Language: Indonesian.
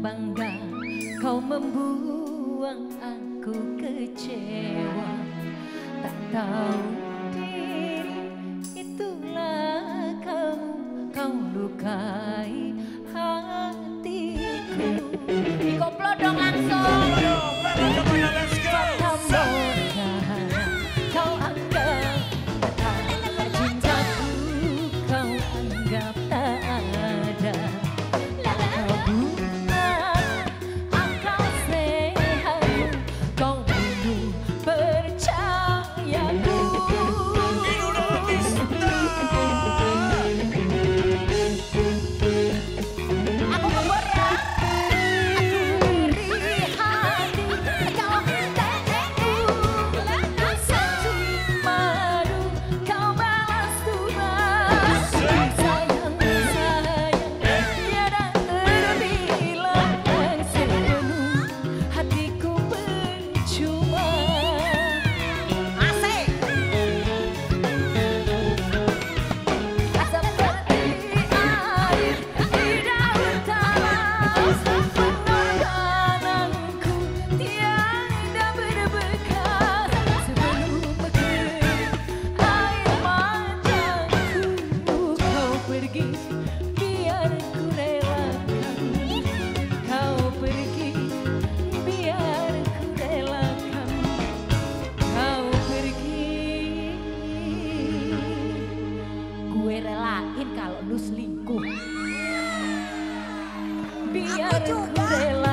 bangga. Kau membuang aku kecewa. Tak tahu diri itulah kamu. Kau lukai hatiku. lu selingkuh. Biar aku rela